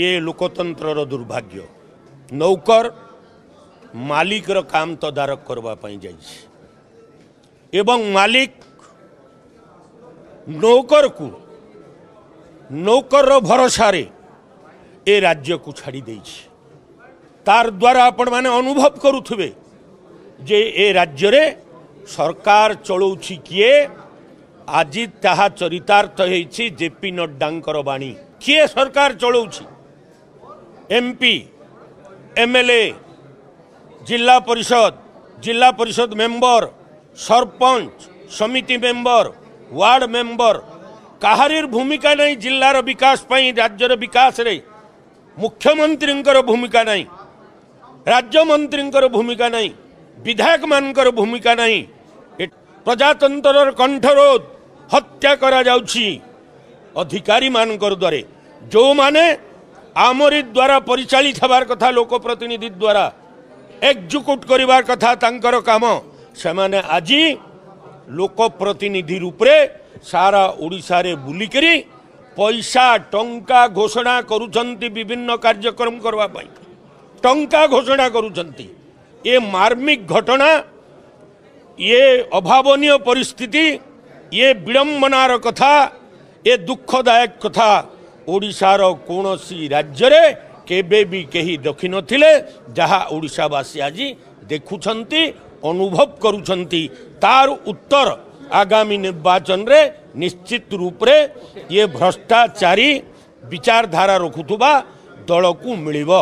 ଇଏ ଲୋକତନ୍ତ୍ରର ଦୁର୍ଭାଗ୍ୟ ନୌକର ମାଲିକର କାମ ତଦାରଖ କରିବା ପାଇଁ ଯାଇଛି ଏବଂ ମାଲିକ ନୌକରକୁ ନୌକରର ଭରସାରେ ଏ ରାଜ୍ୟକୁ ଛାଡ଼ି ଦେଇଛି ତାର ଦ୍ୱାରା ଆପଣମାନେ ଅନୁଭବ କରୁଥିବେ ଯେ ଏ ରାଜ୍ୟରେ ସରକାର ଚଳାଉଛି କିଏ ଆଜି ତାହା ଚରିତାର୍ଥ ହେଇଛି ଜେପି ନଡ୍ଡାଙ୍କର ବାଣୀ କିଏ ସରକାର ଚଳାଉଛି এমপি এমএলএ জেলা পরিষদ জেলা পরিষদ মেম্বর সরপঞ্চ সমিতি মেম্বর ওয়ার্ড মেম্বর কাহারির ভূমিকা নাই জেলার বিকাশ পাই রাজ্যর বিকাশে মুখ্যমন্ত্রীঙ্কর ভূমিকা নাই রাজ্যমন্ত্রীঙ্কর ভূমিকা নাই বিধায়ক মানকর ভূমিকা নাই প্রজাতন্ত্র কণ্ঠরোধ হত্যা করা যাচ্ছি অধিকারী মানকর দ্বারে যে ଆମରି ଦ୍ୱାରା ପରିଚାଳିତ ହେବାର କଥା ଲୋକପ୍ରତିନିଧି ଦ୍ୱାରା ଏକଜୁଟ କରିବାର କଥା ତାଙ୍କର କାମ ସେମାନେ ଆଜି ଲୋକପ୍ରତିନିଧି ରୂପରେ ସାରା ଓଡ଼ିଶାରେ ବୁଲିକରି ପଇସା ଟଙ୍କା ଘୋଷଣା କରୁଛନ୍ତି ବିଭିନ୍ନ କାର୍ଯ୍ୟକ୍ରମ କରିବା ପାଇଁ ଟଙ୍କା ଘୋଷଣା କରୁଛନ୍ତି ଏ ମାର୍ମିକ ଘଟଣା ଇଏ ଅଭାବନୀୟ ପରିସ୍ଥିତି ଇଏ ବିଡ଼ମ୍ବନାର କଥା ଏ ଦୁଃଖଦାୟକ କଥା ଓଡ଼ିଶାର କୌଣସି ରାଜ୍ୟରେ କେବେ ବି କେହି ଦେଖିନଥିଲେ ଯାହା ଓଡ଼ିଶାବାସୀ ଆଜି ଦେଖୁଛନ୍ତି ଅନୁଭବ କରୁଛନ୍ତି ତାର ଉତ୍ତର ଆଗାମୀ ନିର୍ବାଚନରେ ନିଶ୍ଚିତ ରୂପରେ ଇଏ ଭ୍ରଷ୍ଟାଚାରୀ ବିଚାରଧାରା ରଖୁଥିବା ଦଳକୁ ମିଳିବ